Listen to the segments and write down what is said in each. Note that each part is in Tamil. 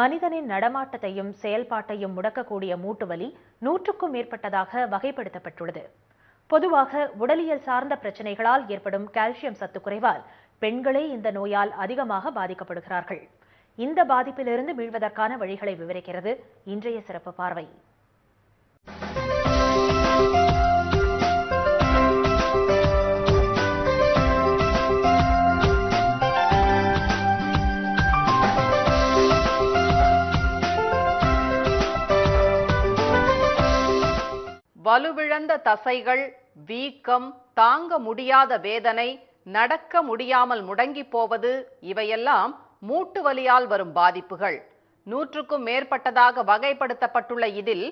மனிதனின் நடமாட்டத்தையும் செயல்பாட்டையும் முடக்கக்கூடிய மூட்டு வலி நூற்றுக்கும் மேற்பட்டதாக வகைப்படுத்தப்பட்டுள்ளது. பொதுவாக உடலியல் சார்ந்த பிரச்சனைகளால் ஏற்படும் கால்சியம் சத்து குறைவால் பெண்களே இந்த நோயால் அதிகமாக பாதிக்கப்படுகிறார்கள். இந்த பாதிப்பிலிருந்து மீள்வதற்கான வழிகளை விவரிக்கிறது இன்றைய சிறப்பு பார்வை. வலுவிழந்த தசைகள் வீக்கம் தாங்க முடியாத வேதனை நடக்க முடியாமல் முடங்கி போவது இவையெல்லாம் மூட்டு வலியால் வரும் பாதிப்புகள். நூற்றுக்கும் மேற்பட்டதாக வகைப்படுத்தப்பட்டுள்ள இதில்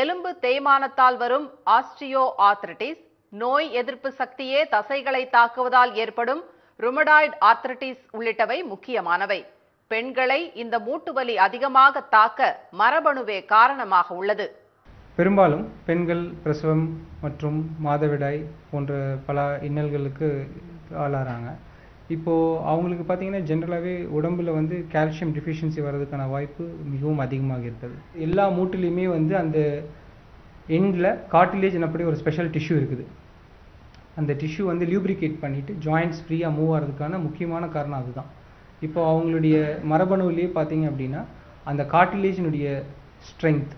எலும்பு தேய்மானத்தால் வரும் ஆஸ்டியோ ஆர்த்ரிட்டிஸ் நோய் எதிர்ப்பு சக்தியே தசைகளை தாக்குவதால் ஏற்படும் ருமடாய்டு ஆர்த்ரிட்டிஸ் உள்ளிட்டவை முக்கியமானவை. பெண்களை இந்த மூட்டு வலி அதிகமாக தாக்க மரபணுவே காரணமாக உள்ளது. பெரும்பாலும் பெண்கள் பிரசவம் மற்றும் மாதவிடாய் போன்ற பல இன்னல்களுக்கு ஆளாகிறாங்க இப்போது அவங்களுக்கு பார்த்திங்கன்னா ஜென்ரலாகவே உடம்புல வந்து கால்சியம் டிஃபிஷியன்சி வர்றதுக்கான வாய்ப்பு மிகவும் அதிகமாக இருக்குது எல்லா மூட்டுலேயுமே வந்து அந்த எண்டில் கார்டிலேஜ் அப்படி ஒரு ஸ்பெஷல் டிஷ்யூ இருக்குது. அந்த டிஷ்யூ வந்து லியூப்ரிகேட் பண்ணிவிட்டு ஜாயின்ட்ஸ் ஃப்ரீயாக மூவ் ஆகிறதுக்கான முக்கியமான காரணம் அதுதான். இப்போ அவங்களுடைய மரபணுவிலேயே பார்த்திங்க அப்படின்னா அந்த கார்டிலேஜினுடைய ஸ்ட்ரென்த்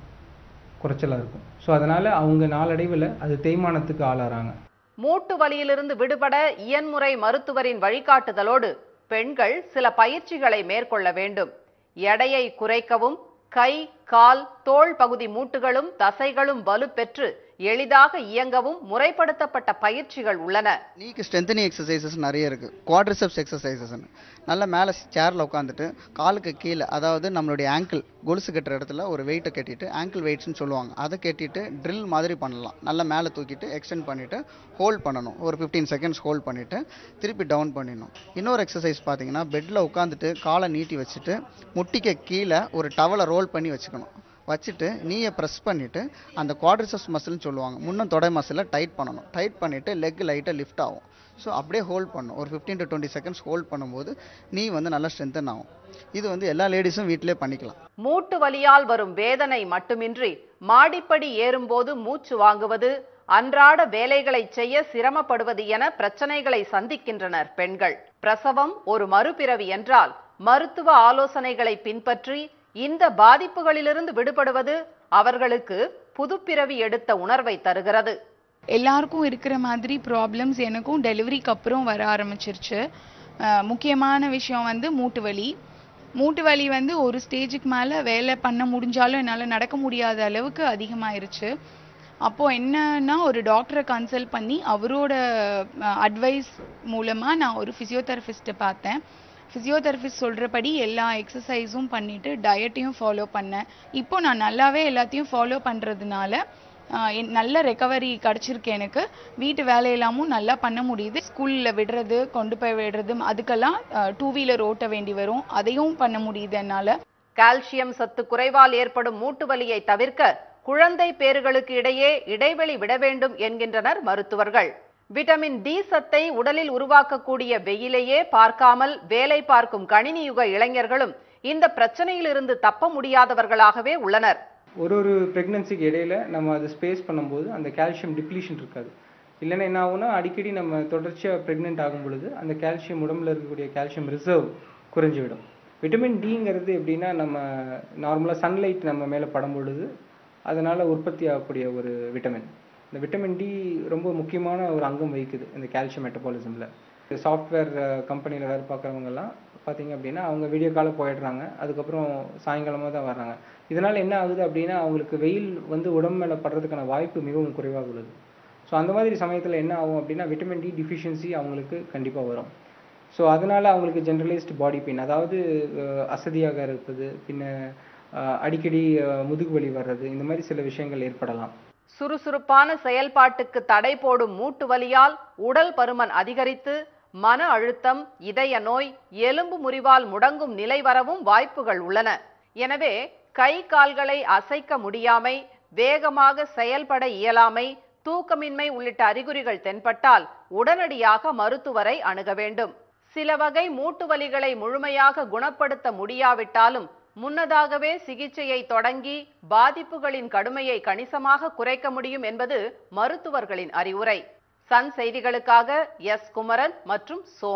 குறைச்சலாக இருக்கும். ஸோ அதனால் அவங்க நாளடைவில் அது தேய்மானத்துக்கு ஆளாகிறாங்க மூட்டு வலியிலிருந்து விடுபட இயன்முறை மருத்துவரின் வழிகாட்டுதலோடு பெண்கள் சில பயிற்சிகளை மேற்கொள்ள வேண்டும். எடையை குறைக்கவும் கை கால் தோல் பகுதி மூட்டுகளும் தசைகளும் வலுப்பெற்று எளிதாக இயங்கவும் முறைப்படுத்தப்பட்ட பயிற்சிகள் உள்ளன. நீக்கு ஸ்ட்ரென்தனிங் எக்ஸசைசஸ் நிறைய இருக்குது குவாட்ரிசெப்ஸ் எக்ஸசைசஸ்னு நல்லா மேலே சேரில் உட்காந்துட்டு காலுக்கு கீழே அதாவது நம்மளுடைய ஆங்கிள் கொலுசு கட்டுற இடத்துல ஒரு வெயிட்டை கட்டிட்டு ஆங்கிள் வெயிட்ஸ்னு சொல்லுவாங்க. அதை கட்டிட்டு ட்ரில் மாதிரி பண்ணலாம். நல்லா மேலே தூக்கிட்டு எக்ஸ்டெண்ட் பண்ணிவிட்டு ஹோல்ட் பண்ணணும். ஒரு ஃபிஃப்டீன் செகண்ட்ஸ் ஹோல்ட் பண்ணிவிட்டு திருப்பி டவுன் பண்ணிடணும். இன்னொரு எக்ஸசைஸ் பார்த்தீங்கன்னா பெட்டில் உட்காந்துட்டு காலை நீட்டி வச்சுட்டு முட்டிக்கு கீழே ஒரு டவலை ரோல் பண்ணி வச்சுக்கணும். வச்சுட்டு நீயை ப்ரெஸ் பண்ணிவிட்டு அந்த குவாட்ரிசப்ஸ் மசில்னு சொல்லுவாங்க. முன்னும் தொடை மசிலை டைட் பண்ணணும். டைட் பண்ணிவிட்டு லெக் லைட்டாக லிஃப்ட் ஆகும். ஸோ அப்படியே ஹோல்ட் பண்ணும் ஒரு fifteen to twenty seconds hold பண்ணும்போது நீ வந்து நல்லா ஸ்ட்ரென்தன் ஆகும். இது வந்து எல்லா லேடிஸும் வீட்டிலே பண்ணிக்கலாம். மூட்டு வலியால் வரும் வேதனை மட்டுமின்றி மாடிப்படி ஏறும்போது மூச்சு வாங்குவது அன்றாட வேலைகளை செய்ய சிரமப்படுவது என பிரச்சனைகளை சந்திக்கின்றனர் பெண்கள். பிரசவம் ஒரு மறுபிறவி என்றால் மருத்துவ ஆலோசனைகளை பின்பற்றி இந்த பாதிப்புகளிலிருந்து விடுபடுவது அவர்களுக்கு புதுப்பிறவி எடுத்த உணர்வை தருகிறது. எல்லாருக்கும் இருக்கிற மாதிரி ப்ராப்ளம்ஸ் எனக்கும் டெலிவரிக்கு அப்புறம் வர ஆரம்பிச்சிருச்சு. முக்கியமான விஷயம் வந்து மூட்டு வலி. மூட்டு வலி வந்து ஒரு ஸ்டேஜுக்கு மேலே வேலை பண்ண முடிஞ்சாலும் என்னால் நடக்க முடியாத அளவுக்கு அதிகமாயிருச்சு. அப்போது என்னன்னா ஒரு டாக்டரை கன்சல்ட் பண்ணி அவரோட அட்வைஸ் மூலமாக நான் ஒரு ஃபிசியோதெரபிஸ்ட்டை பார்த்தேன். ஃபிசியோதெரபிஸ்ட் சொல்கிறபடி எல்லா எக்ஸசைஸும் பண்ணிவிட்டு டயட்டையும் ஃபாலோ பண்ணேன். இப்போ நான் நல்லாவே எல்லாத்தையும் ஃபாலோ பண்ணுறதுனால நல்ல ரெக்கவரி கிடச்சிருக்கு எனக்கு. வீட்டு வேலையெல்லாமும் நல்லா பண்ண முடியுது. ஸ்கூலில் விடுறது கொண்டு போய் விடுறது அதுக்கெல்லாம் டூ வீலர் ஓட்ட வேண்டி வரும். அதையும் பண்ண முடியுது என்னால். கால்சியம் சத்து குறைவால் ஏற்படும் மூட்டு வலியை தவிர்க்க குழந்தை பேறுகளுக்கு இடையே இடைவெளி விட வேண்டும் என்கின்றனர் மருத்துவர்கள். விட்டமின் டி சத்தை உடலில் உருவாக்கக்கூடிய வெயிலையே பார்க்காமல் வேலை பார்க்கும் கணினி யுக இளைஞர்களும் இந்த பிரச்சனையிலிருந்து தப்ப முடியாதவர்களாகவே உள்ளனர். ஒரு ஒரு பிரெக்னன்சிக்கு இடையில நம்ம அதை ஸ்பேஸ் பண்ணும்போது அந்த கால்சியம் டிப்ளீஷன் இருக்காது. இல்லைன்னா என்ன ஆகும்னா அடிக்கடி நம்ம தொடர்ச்சியாக ப்ரெக்னென்ட் ஆகும் பொழுது அந்த கால்சியம் உடம்புல இருக்கக்கூடிய கால்சியம் ரிசர்வ் குறைஞ்சு விடும் விட்டமின் டிங்கிறது எப்படின்னா நம்ம நார்மலாக சன்லைட் நம்ம மேலே படும் பொழுது அதனால் உற்பத்தி ஆகக்கூடிய ஒரு விட்டமின் இந்த விட்டமின் டி ரொம்ப முக்கியமான ஒரு அங்கம் வகிக்குது இந்த கால்சியம் மெட்டபாலிசமில் சாஃப்ட்வேர் கம்பெனியில் வேலை பார்க்குறவங்கெல்லாம் பார்த்தீங்க அப்படின்னா அவங்க வீடியோ காலில் போயிடுறாங்க. அதுக்கப்புறம் சாயங்காலமாக தான் வர்றாங்க. இதனால் என்ன ஆகுது அப்படின்னா அவங்களுக்கு வெயில் வந்து உடம்பு மேலே படுறதுக்கான வாய்ப்பு மிகவும் குறைவாக உள்ளது. ஸோ அந்த மாதிரி சமயத்தில் என்ன ஆகும் அப்படின்னா விட்டமின் டி டிஃபிஷியன்சி அவங்களுக்கு கண்டிப்பாக வரும். ஸோ அதனால் அவங்களுக்கு ஜென்ரலைஸ்ட் பாடி பெயின் அதாவது அசதியாக இருப்பது பின்ன அடிக்கடி முதுகு வலி வர்றது இந்த மாதிரி சில விஷயங்கள் ஏற்படலாம். சுறுசுறுப்பான செயல்பாட்டுக்கு தடை போடும் மூட்டு வலியால் உடல் பருமன் அதிகரித்து மன அழுத்தம் இதய நோய் எலும்பு முறிவால் முடங்கும் நிலை வரவும் வாய்ப்புகள் உள்ளன. எனவே கை கால்களை அசைக்க முடியாமை வேகமாக செயல்பட இயலாமை தூக்கமின்மை உள்ளிட்ட அறிகுறிகள் தென்பட்டால் உடனடியாக மருத்துவரை அணுக வேண்டும். சில வகை மூட்டு வலிகளை முழுமையாக குணப்படுத்த முடியாவிட்டாலும் முன்னதாகவே சிகிச்சையை தொடங்கி பாதிப்புகளின் கடுமையை கணிசமாக குறைக்க முடியும் என்பது மருத்துவர்களின் அறிவுரை. சன் செய்திகளுக்காக எஸ் குமரன் மற்றும் சோ